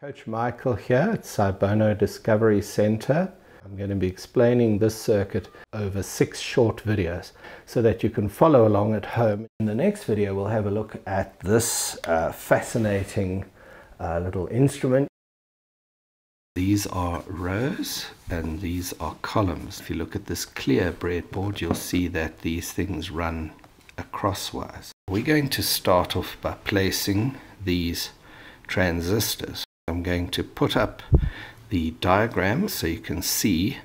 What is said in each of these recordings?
Coach Michael here at Sci-Bono Discovery Center. I'm going to be explaining this circuit over six short videos so that you can follow along at home. In the next video we'll have a look at this uh, fascinating uh, little instrument. These are rows and these are columns. If you look at this clear breadboard you'll see that these things run acrosswise. We're going to start off by placing these transistors. I'm going to put up the diagram so you can see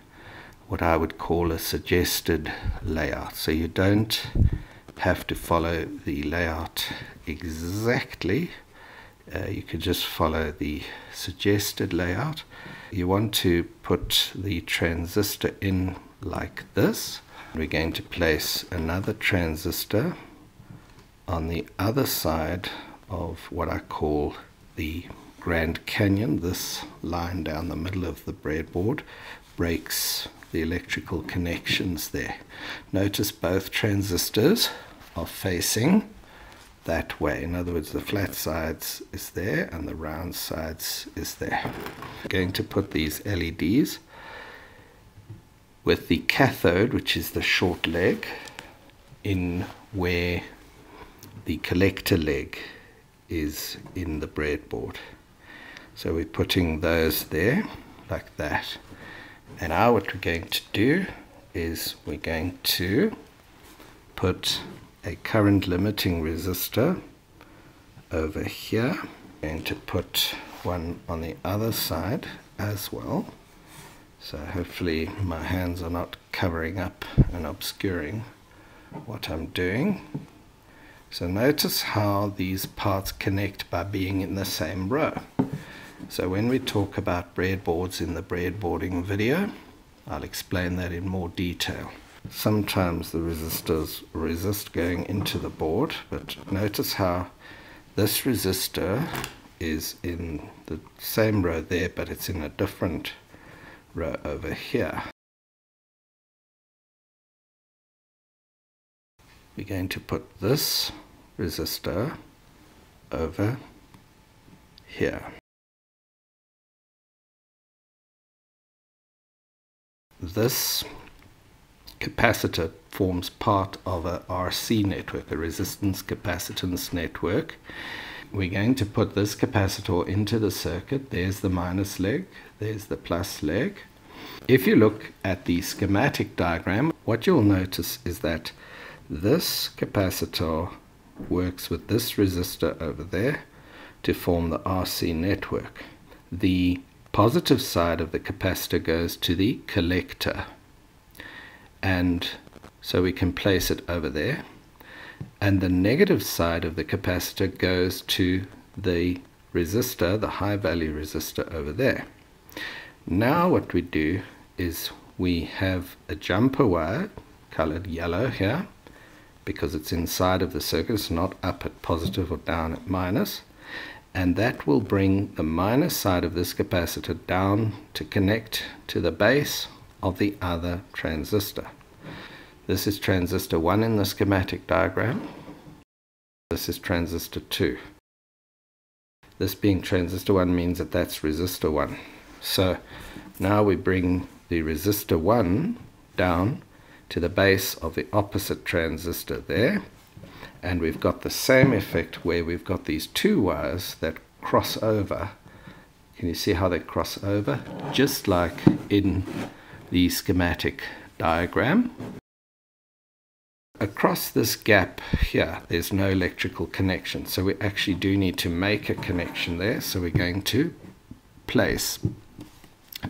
what I would call a suggested layout. So you don't have to follow the layout exactly. Uh, you can just follow the suggested layout. You want to put the transistor in like this. We're going to place another transistor on the other side of what I call the Grand Canyon, this line down the middle of the breadboard breaks the electrical connections there. Notice both transistors are facing that way. In other words, the flat sides is there and the round sides is there. I'm going to put these LEDs with the cathode, which is the short leg, in where the collector leg is in the breadboard. So we're putting those there like that. And now what we're going to do is we're going to put a current limiting resistor over here. Going to put one on the other side as well. So hopefully my hands are not covering up and obscuring what I'm doing. So notice how these parts connect by being in the same row. So when we talk about breadboards in the breadboarding video, I'll explain that in more detail. Sometimes the resistors resist going into the board, but notice how this resistor is in the same row there, but it's in a different row over here. We're going to put this resistor over here. This capacitor forms part of a RC network, a resistance capacitance network. We're going to put this capacitor into the circuit. There's the minus leg, there's the plus leg. If you look at the schematic diagram, what you'll notice is that this capacitor works with this resistor over there to form the RC network. The positive side of the capacitor goes to the collector. And so we can place it over there. And the negative side of the capacitor goes to the resistor the high value resistor over there. Now what we do is we have a jumper wire colored yellow here because it's inside of the circuit it's not up at positive or down at minus and that will bring the minus side of this capacitor down to connect to the base of the other transistor. This is transistor 1 in the schematic diagram. This is transistor 2. This being transistor 1 means that that's resistor 1. So now we bring the resistor 1 down to the base of the opposite transistor there and we've got the same effect where we've got these two wires that cross over. Can you see how they cross over? Just like in the schematic diagram. Across this gap here there's no electrical connection. So we actually do need to make a connection there. So we're going to place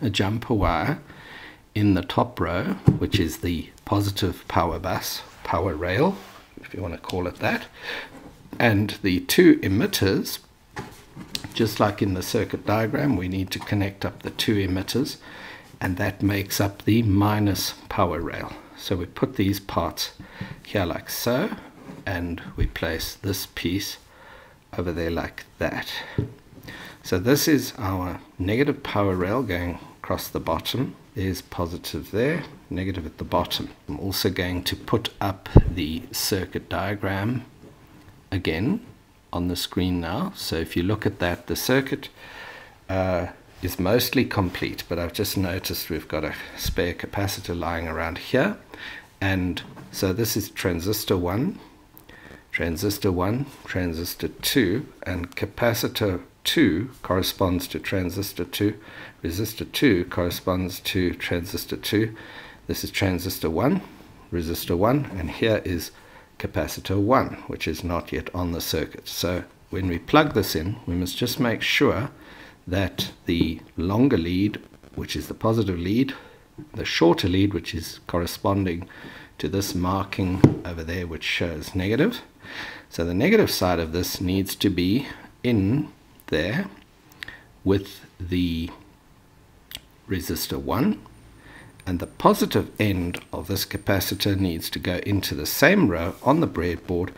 a jumper wire in the top row which is the positive power bus power rail if you want to call it that. And the two emitters, just like in the circuit diagram, we need to connect up the two emitters and that makes up the minus power rail. So we put these parts here like so and we place this piece over there like that. So this is our negative power rail going across the bottom is positive there, negative at the bottom. I'm also going to put up the circuit diagram again on the screen now. So if you look at that, the circuit uh, is mostly complete, but I've just noticed we've got a spare capacitor lying around here. And so this is transistor 1, transistor 1, transistor 2, and capacitor 2 corresponds to transistor 2, resistor 2 corresponds to transistor 2. This is transistor 1, resistor 1, and here is capacitor 1, which is not yet on the circuit. So when we plug this in, we must just make sure that the longer lead, which is the positive lead, the shorter lead, which is corresponding to this marking over there, which shows negative. So the negative side of this needs to be in there with the resistor 1 and the positive end of this capacitor needs to go into the same row on the breadboard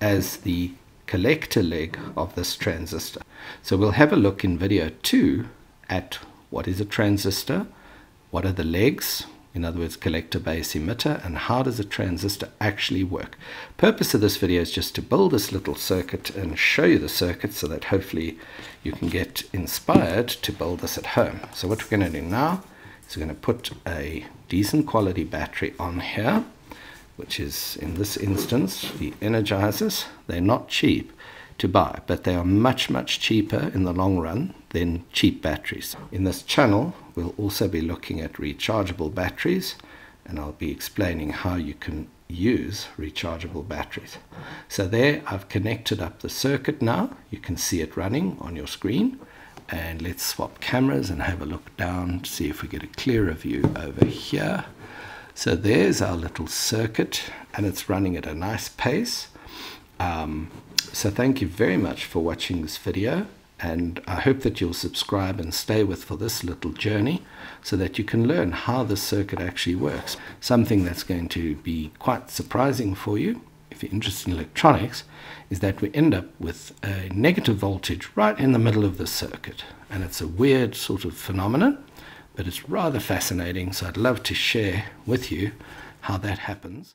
as the collector leg of this transistor. So we'll have a look in video 2 at what is a transistor, what are the legs, in other words collector base emitter, and how does a transistor actually work. Purpose of this video is just to build this little circuit and show you the circuit so that hopefully you can get inspired to build this at home. So what we're going to do now is we're going to put a decent quality battery on here which is in this instance the energizers they're not cheap to buy but they are much much cheaper in the long run than cheap batteries. In this channel we'll also be looking at rechargeable batteries and I'll be explaining how you can use rechargeable batteries. So there I've connected up the circuit now. You can see it running on your screen. And let's swap cameras and have a look down to see if we get a clearer view over here. So there's our little circuit and it's running at a nice pace. Um, so thank you very much for watching this video and I hope that you'll subscribe and stay with for this little journey so that you can learn how the circuit actually works. Something that's going to be quite surprising for you if you're interested in electronics is that we end up with a negative voltage right in the middle of the circuit and it's a weird sort of phenomenon but it's rather fascinating, so I'd love to share with you how that happens.